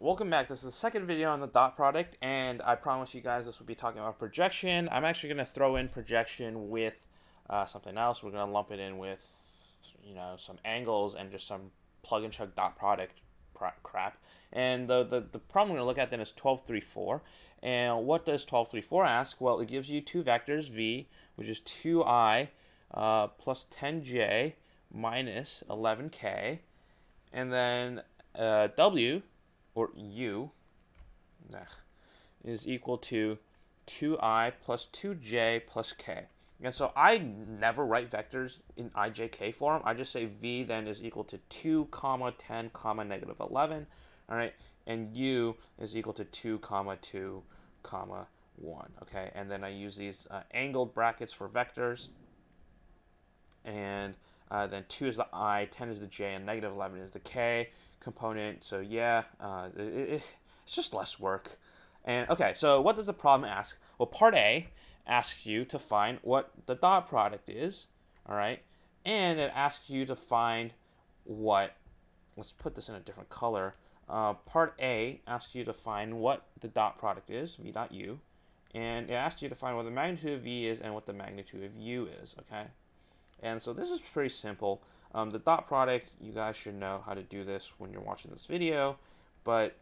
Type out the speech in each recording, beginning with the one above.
welcome back. This is the second video on the dot product, and I promise you guys this will be talking about projection. I'm actually going to throw in projection with uh, something else. We're going to lump it in with, you know, some angles and just some plug and chug dot product crap. And the, the, the problem we're going to look at then is 1234. And what does 1234 ask? Well, it gives you two vectors, v, which is 2i uh, plus 10j minus 11k, and then uh, w, or u, is equal to 2i plus 2j plus k. And so I never write vectors in ijk form. I just say v then is equal to 2 comma 10 comma negative 11. All right, and u is equal to 2 comma 2 comma 1. Okay, and then I use these uh, angled brackets for vectors. And uh, then 2 is the i, 10 is the j, and negative 11 is the k component. So yeah, uh, it, it, it's just less work. And okay, so what does the problem ask? Well, part A asks you to find what the dot product is, all right? And it asks you to find what, let's put this in a different color. Uh, part A asks you to find what the dot product is, v dot u, and it asks you to find what the magnitude of v is and what the magnitude of u is, okay? And so this is pretty simple. Um, the dot product, you guys should know how to do this when you're watching this video, but,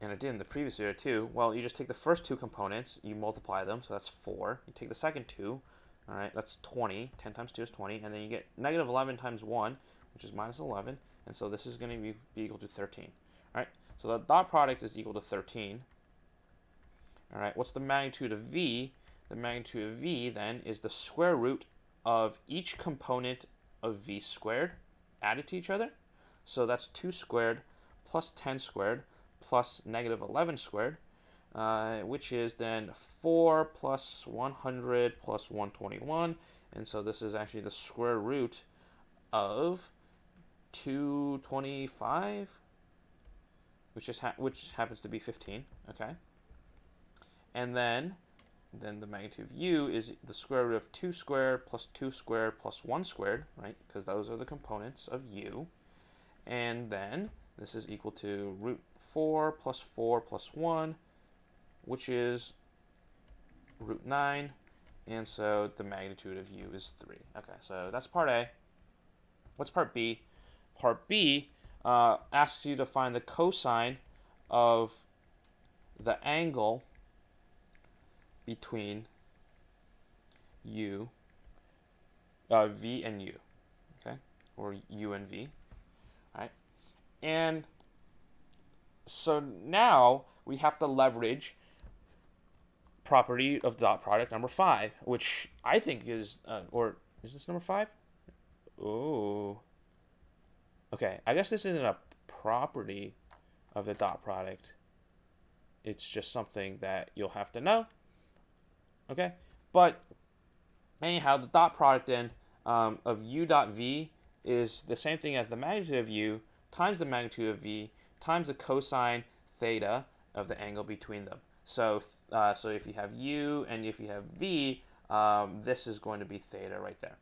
and I did in the previous video too, well, you just take the first two components, you multiply them, so that's 4. You take the second two, all right, that's 20. 10 times 2 is 20, and then you get negative 11 times 1, which is minus 11, and so this is going to be, be equal to 13. All right, so the dot product is equal to 13. All right, what's the magnitude of v? The magnitude of v then is the square root of each component of v squared added to each other. So that's 2 squared plus 10 squared plus negative 11 squared, uh, which is then 4 plus 100 plus 121. And so this is actually the square root of 225, which, is ha which happens to be 15, okay? And then then the magnitude of u is the square root of 2 squared plus 2 squared plus 1 squared, right? Because those are the components of u. And then this is equal to root 4 plus 4 plus 1, which is root 9. And so the magnitude of u is 3. Okay, so that's part A. What's part B? Part B uh, asks you to find the cosine of the angle between u, uh, v and u, okay, or u and v, right? And so now we have to leverage property of dot product number five, which I think is, uh, or is this number five? Oh, okay. I guess this isn't a property of the dot product. It's just something that you'll have to know Okay, but anyhow, the dot product then um, of u dot v is the same thing as the magnitude of u times the magnitude of v times the cosine theta of the angle between them. So, uh, so if you have u and if you have v, um, this is going to be theta right there.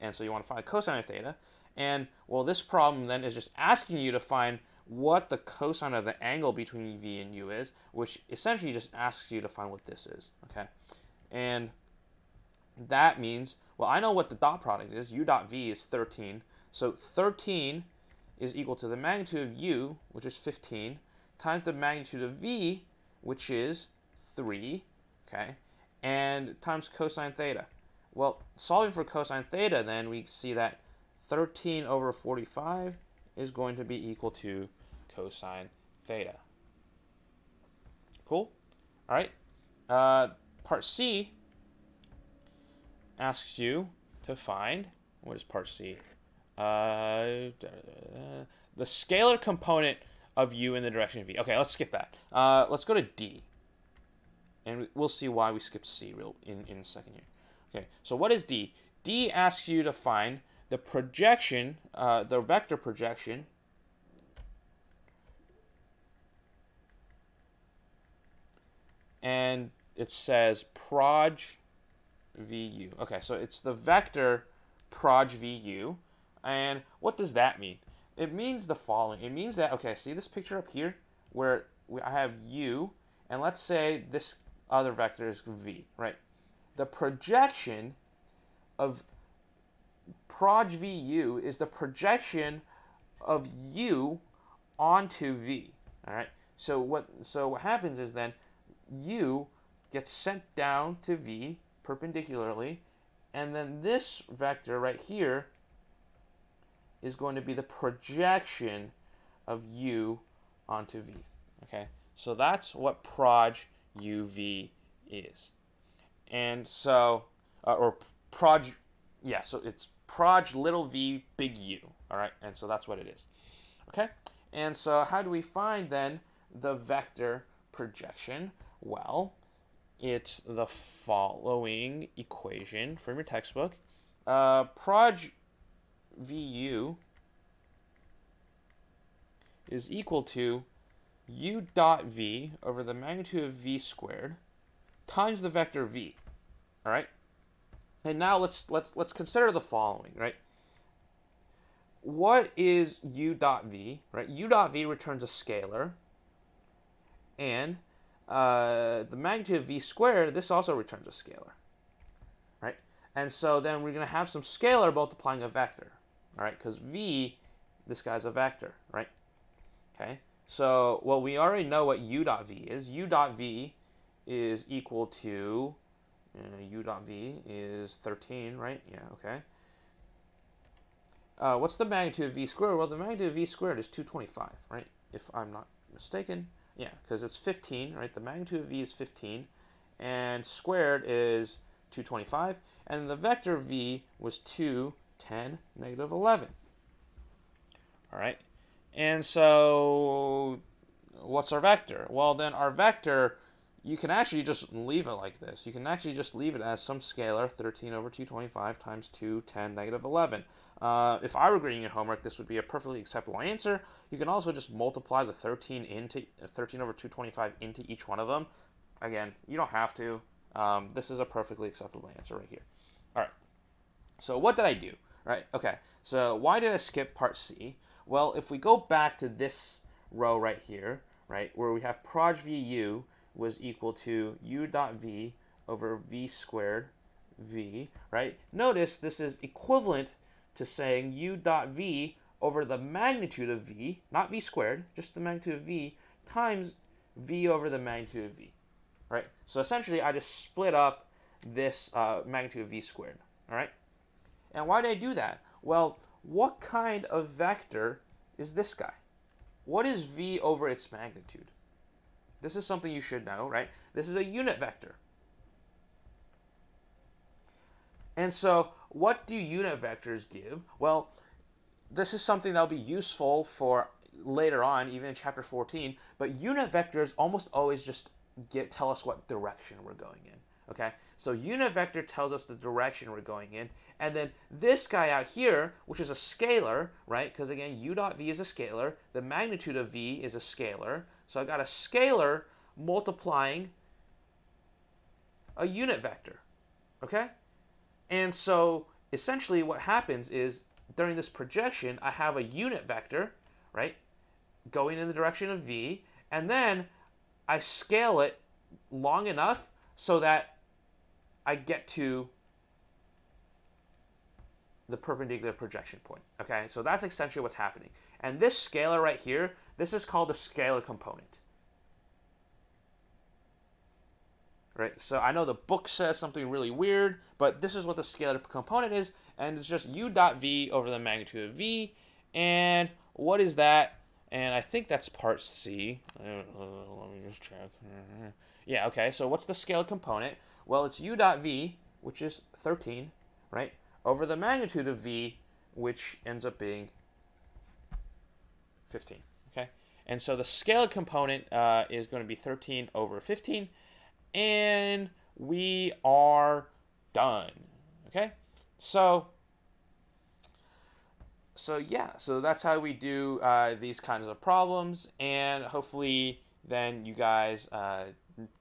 And so you want to find cosine of theta. And well, this problem then is just asking you to find what the cosine of the angle between v and u is, which essentially just asks you to find what this is. Okay. And that means, well, I know what the dot product is. u dot v is 13. So 13 is equal to the magnitude of u, which is 15, times the magnitude of v, which is 3, okay, and times cosine theta. Well, solving for cosine theta, then we see that 13 over 45 is going to be equal to cosine theta. Cool? All right. Uh, Part C asks you to find, what is part C? Uh, the scalar component of u in the direction of v. Okay, let's skip that. Uh, let's go to D. And we'll see why we skipped C real in, in a second here. Okay, so what is D? D asks you to find the projection, uh, the vector projection and it says proj vu. Okay, so it's the vector proj vu. And what does that mean? it means the following. It means that, okay, see this picture up here where I have u, and let's say this other vector is v, right? The projection of proj vu is the projection of u onto v, all right? So what, so what happens is then u gets sent down to v perpendicularly, and then this vector right here is going to be the projection of u onto v. Okay, so that's what proj uv is. And so, uh, or proj, yeah, so it's proj little v big U, all right? And so that's what it is. Okay, and so how do we find then the vector projection? Well, it's the following equation from your textbook. Uh, proj VU is equal to u dot v over the magnitude of v squared times the vector v. All right? And now let's let's let's consider the following, right? What is u dot v, right? u dot v returns a scalar, and uh, the magnitude of v squared, this also returns a scalar, right? And so then we're going to have some scalar multiplying a vector, all right? Because v, this guy's a vector, right? Okay, so well, we already know what u dot v is. u dot v is equal to uh, u dot v is 13, right? Yeah, okay. Uh, what's the magnitude of v squared? Well, the magnitude of v squared is 225, right? If I'm not mistaken. Yeah, because it's 15, right? The magnitude of v is 15, and squared is 225, and the vector v was 2, 10, negative 11. All right, and so what's our vector? Well, then our vector, you can actually just leave it like this. You can actually just leave it as some scalar, 13 over 225 times 2, 10, negative 11. Uh, if I were grading your homework, this would be a perfectly acceptable answer. You can also just multiply the 13 into 13 over 225 into each one of them. Again, you don't have to. Um, this is a perfectly acceptable answer right here. All right. So what did I do? Right. Okay. So why did I skip part C? Well, if we go back to this row right here, right, where we have proj vu was equal to u dot v over v squared v, right? Notice this is equivalent to saying u dot v over the magnitude of v, not v squared, just the magnitude of v, times v over the magnitude of v, right? So essentially, I just split up this uh, magnitude of v squared, all right? And why did I do that? Well, what kind of vector is this guy? What is v over its magnitude? This is something you should know, right? This is a unit vector. And so what do unit vectors give? Well, this is something that'll be useful for later on, even in chapter 14, but unit vectors almost always just get tell us what direction we're going in. Okay, so unit vector tells us the direction we're going in, and then this guy out here, which is a scalar, right? Because again, u dot v is a scalar, the magnitude of v is a scalar, so I got a scalar multiplying a unit vector. Okay, and so essentially what happens is during this projection, I have a unit vector, right, going in the direction of v, and then I scale it long enough so that I get to the perpendicular projection point. Okay, so that's essentially what's happening. And this scalar right here, this is called the scalar component. right? So I know the book says something really weird, but this is what the scalar component is, and it's just u dot v over the magnitude of v. And what is that? And I think that's part C. Uh, let me just check. Yeah, okay. So what's the scalar component? Well, it's u dot v, which is 13, right, over the magnitude of v, which ends up being 15. And so the scalar component uh, is going to be 13 over 15 and we are done. Okay? So, so yeah, so that's how we do uh, these kinds of problems, and hopefully then you guys uh,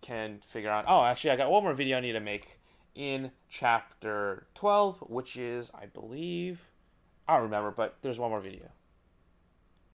can figure out, oh, actually, I got one more video I need to make in chapter 12, which is, I believe, I don't remember, but there's one more video.